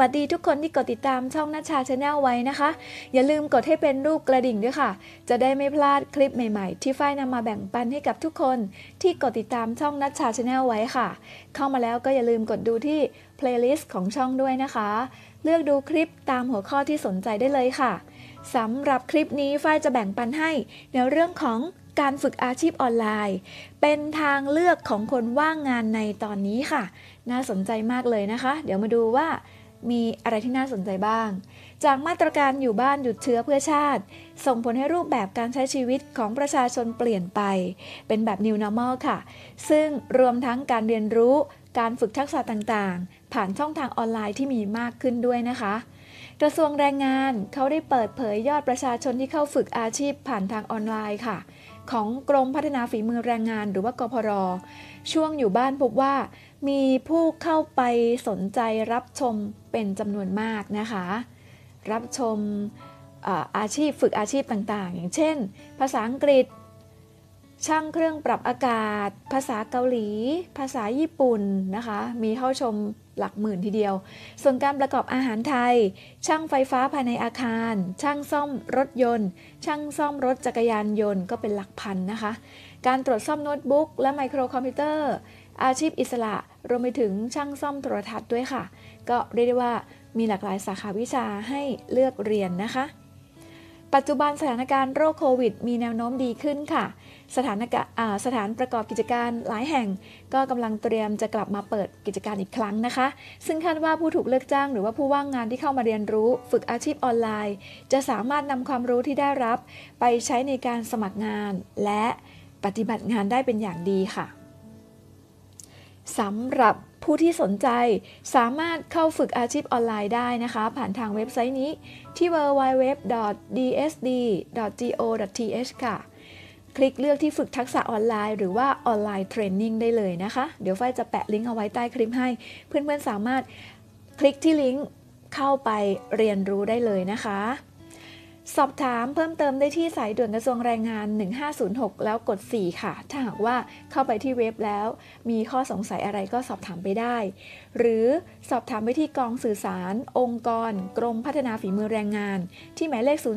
สวัสดีทุกคนที่กดติดตามช่องนัชชา Channel ไว้นะคะ อย่าลืมกดให้เป็นรูปกระดิ่งด้วยค่ะ จะได้ไม่พลาดคลิปใหม่ๆ ที่ฝ้ายนำมาแบ่งปันให้กับทุกคนที่กดติดตามช่องนัชชา Channel ไว้ค่ะ เข้ามาแล้วก็อย่าลืมกดดูที่ playlist ของช่องด้วยนะคะ เลือกดูคลิปตามหัวข้อที่สนใจได้เลยค่ะสำหรับคลิปนี้ฝ้ายจะแบ่งปันให้ในเรื่องของการฝึกอาชีพออนไลน์ เป็นทางเลือกของคนว่างงานในตอนนี้ค่ะ น่าสนใจมากเลยนะคะ เดี๋ยวมาดูว่า มีอะไรที่น่าสนใจบ้าง จากมาตรการอยู่บ้านหยุดเชื้อเพื่อชาติ ส่งผลให้รูปแบบการใช้ชีวิตของประชาชนเปลี่ยนไป เป็นแบบ New Normal ค่ะ ซึ่งรวมทั้งการเรียนรู้ การฝึกทักษะต่างๆ ผ่านช่องทางออนไลน์ที่มีมากขึ้นด้วยนะคะกระทรวงแรงงานเขาได้เปิดเผยยอดประชาชนที่เข้าฝึกอาชีพผ่านทางออนไลน์ค่ะ ของกรมพัฒนาฝีมือแรงงานหรือว่ากพร ช่วงอยู่บ้านพบว่า มีผู้เข้าไปสนใจรับชม เป็นจำนวนมากนะคะ รับชมอาชีพฝึกอาชีพต่างๆ อย่างเช่น ภาษาอังกฤษ ช่างเครื่องปรับอากาศ ภาษาเกาหลี ภาษาญี่ปุ่นนะคะ มีเข้าชมหลักหมื่นทีเดียว ส่วนการประกอบอาหารไทย ช่างไฟฟ้าภายในอาคาร ช่างซ่อมรถยนต์ ช่างซ่อมรถจักรยานยนต์ก็เป็นหลักพันนะคะ การตรวจซ่อมโน้ตบุ๊กและไมโครคอมพิวเตอร์ อาชีพอิสระ รวมไปถึงช่างซ่อมโทรทัศน์ด้วยค่ะ ก็เรียกได้ว่ามีหลากหลายสาขาวิชาให้เลือกเรียนนะคะ ปัจจุบันสถานการณ์โรคโควิด มีแนวโน้มดีขึ้นค่ะ สถานกสถานประกอบกิจการหลายแห่ง ก็กำลังเตรียมจะกลับมาเปิดกิจการอีกครั้งนะคะ ซึ่งคาดว่าผู้ถูกเลิกจ้างหรือว่าผู้ว่างงานที่เข้ามาเรียนรู้ ฝึกอาชีพออนไลน์ จะสามารถนำความรู้ที่ได้รับ ไปใช้ในการสมัครงาน และปฏิบัติงานได้เป็นอย่างดีค่ะ สำหรับผู้ที่สนใจสามารถเข้าฝึกอาชีพออนไลน์ได้นะคะ ผ่านทางเว็บไซต์นี้ที่ www.dsd.go.th ค่ะ คลิกเลือกที่ฝึกทักษะออนไลน์ หรือว่า online training ได้เลยนะคะ เดี๋ยวฝ้ายจะแปะลิงก์เอาไว้ใต้คลิปให้ เพื่อนๆสามารถคลิกที่ลิงก์เข้าไปเรียนรู้ได้เลยนะคะ สอบถามเพิ่มเติมได้ที่สายด่วนกระทรวงแรงงาน 1506 แล้วกด 4 ค่ะ ถ้าหากว่าเข้าไปที่เว็บแล้ว มีข้อสงสัยอะไรก็สอบถามไปได้ หรือสอบถามไปที่กองสื่อสาร องค์กร กรมพัฒนาฝีมือแรงงาน ที่หมายเลข 02 245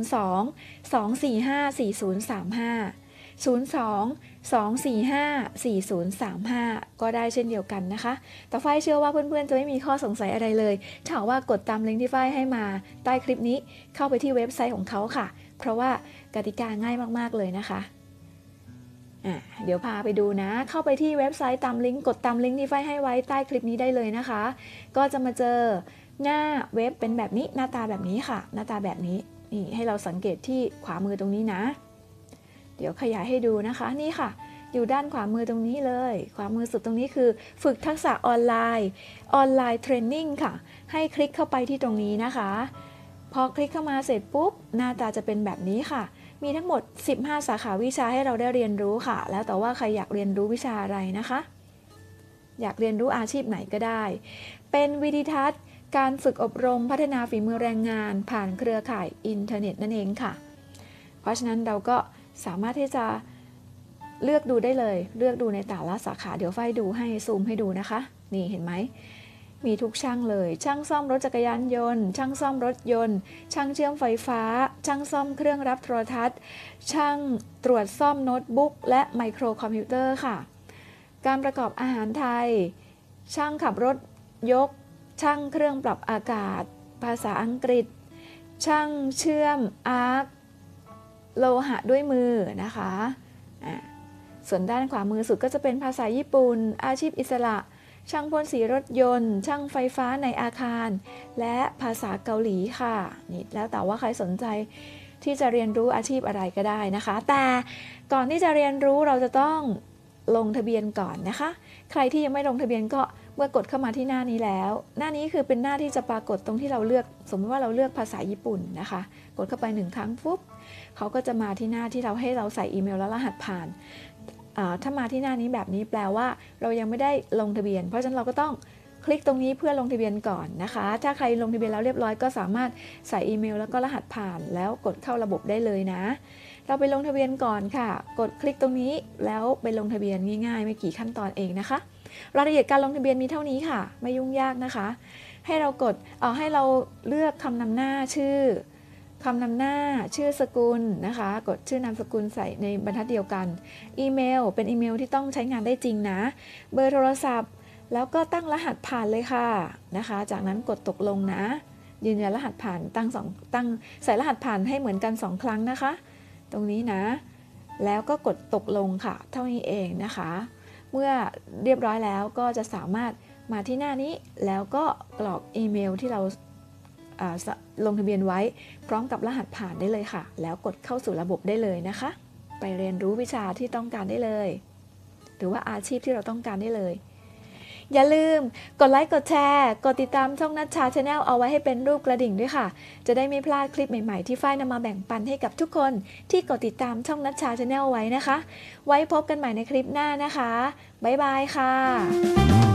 4035 02 245 4035 ก็ได้เช่นเดียวกันนะคะ แต่ฝ้ายเชื่อว่าเพื่อนๆ จะไม่มีข้อสงสัยอะไรเลยถ้าว่ากดตามลิงก์ที่ฝ้ายให้มาใต้คลิปนี้เข้าไปที่เว็บไซต์ของเขาค่ะ เพราะว่ากติกาง่ายมากๆเลยนะคะอะเดี๋ยวพาไปดูนะ เข้าไปที่เว็บไซต์ตามลิงก์กดตามลิงก์ที่ฝ้ายให้ไว้ใต้คลิปนี้ได้เลยนะคะ ก็จะมาเจอหน้าเว็บเป็นแบบนี้หน้าตาแบบนี้ค่ะ หน้าตาแบบนี้นี่ให้เราสังเกตที่ขวามือตรงนี้นะ เดี๋ยวขยายให้ดูนะคะนี่ค่ะ อยู่ด้านขวามือตรงนี้เลย ขวามือสุดตรงนี้คือ ฝึกทักษะออนไลน์ online training ค่ะ ให้คลิกเข้าไปที่ตรงนี้นะคะ พอคลิกเข้ามาเสร็จปุ๊บ หน้าตาจะเป็นแบบนี้ค่ะ มีทั้งหมด 15 สาขาวิชาให้เราได้เรียนรู้ค่ะ แล้วแต่ว่าใครอยากเรียนรู้วิชาอะไรนะคะ อยากเรียนรู้อาชีพไหนก็ได้ เป็นวิดีทัศน์การฝึกอบรมพัฒนาฝีมือแรงงาน ผ่านเครือข่ายอินเทอร์เน็ตนั่นเองค่ะ เพราะฉะนั้นเราก็ สามารถที่จะเลือกดูได้เลย เลือกดูในแต่ละสาขาเดี๋ยวไฟดูให้ซูมให้ดูนะคะ นี่เห็นไหมมีทุกช่างเลย ช่างซ่อมรถจักรยานยนต์ ช่างซ่อมรถยนต์ ช่างเชื่อมไฟฟ้า ช่างซ่อมเครื่องรับโทรทัศน์ ช่างตรวจซ่อมโน้ตบุ๊กและไมโครคอมพิวเตอร์ค่ะ การประกอบอาหารไทย ช่างขับรถยก ช่างเครื่องปรับอากาศ ภาษาอังกฤษ ช่างเชื่อมอาร์ค โลหะด้วยมือนะคะส่วนด้านขวามือสุดก็จะเป็นภาษาญี่ปุ่น อาชีพอิสระ ช่างพ่นสีรถยนต์ ช่างไฟฟ้าในอาคาร และภาษาเกาหลีค่ะนี่แล้วแต่ว่าใครสนใจที่จะเรียนรู้อาชีพอะไรก็ได้นะคะ แต่ก่อนที่จะเรียนรู้เราจะต้อง ลงทะเบียนก่อนนะคะ ใครที่ยังไม่ลงทะเบียนก็เมื่อกดเข้ามาที่หน้านี้แล้ว หน้านี้คือเป็นหน้าที่จะปรากฏตรงที่เราเลือก สมมติว่าเราเลือกภาษาญี่ปุ่นนะคะ กดเข้าไปหนึ่งครั้งปุ๊บเขาก็จะมาที่หน้าที่เราให้เราใส่อีเมลและรหัสผ่านถ้ามาที่หน้านี้แบบนี้แปลว่าเรายังไม่ได้ลงทะเบียน เพราะฉะนั้นเราก็ต้อง คลิกตรงนี้เพื่อลงทะเบียนก่อนนะคะ ถ้าใครลงทะเบียนแล้วเรียบร้อยก็สามารถใส่อีเมล แล้วก็รหัสผ่านแล้วกดเข้าระบบได้เลยนะ เราไปลงทะเบียนก่อนค่ะ กดคลิกตรงนี้แล้วไปลงทะเบียนง่าย ๆ ไม่กี่ขั้นตอนเองนะคะ รายละเอียดการลงทะเบียนมีเท่านี้ค่ะ ไม่ยุ่งยากนะคะ ให้เรากดเอาให้เราเลือกคำนำหน้าชื่อคำนำหน้าชื่อสกุลนะคะ กดชื่อนามสกุลใส่ในบรรทัดเดียวกัน อีเมล เป็นอีเมลที่ต้องใช้งานได้จริงนะ เบอร์โทรศัพท์ แล้วก็ตั้งรหัสผ่านเลยค่ะนะคะ จากนั้นกดตกลงนะ ยืนยันรหัสผ่านตั้งสองตั้งใส่รหัสผ่านให้เหมือนกันสองครั้งนะคะ ตรงนี้นะ แล้วก็กดตกลงค่ะ เท่านี้เองนะคะ เมื่อเรียบร้อยแล้วก็จะสามารถมาที่หน้านี้แล้วก็กรอกอีเมลที่เราลงทะเบียนไว้ พร้อมกับรหัสผ่านได้เลยค่ะ แล้วกดเข้าสู่ระบบได้เลยนะคะ ไปเรียนรู้วิชาที่ต้องการได้เลย หรือว่าอาชีพที่เราต้องการได้เลย อย่าลืมกดไลค์กดแชร์ กดติดตามช่องนัชชาชาแนลเอาไว้ให้เป็นรูปกระดิ่งด้วยค่ะ จะได้ไม่พลาดคลิปใหม่ๆที่ฝ้ายนำมาแบ่งปันให้กับทุกคนที่กดติดตามช่องนัชชาชาแนลไว้นะคะ ไว้พบกันใหม่ในคลิปหน้านะคะบ๊ายบายค่ะ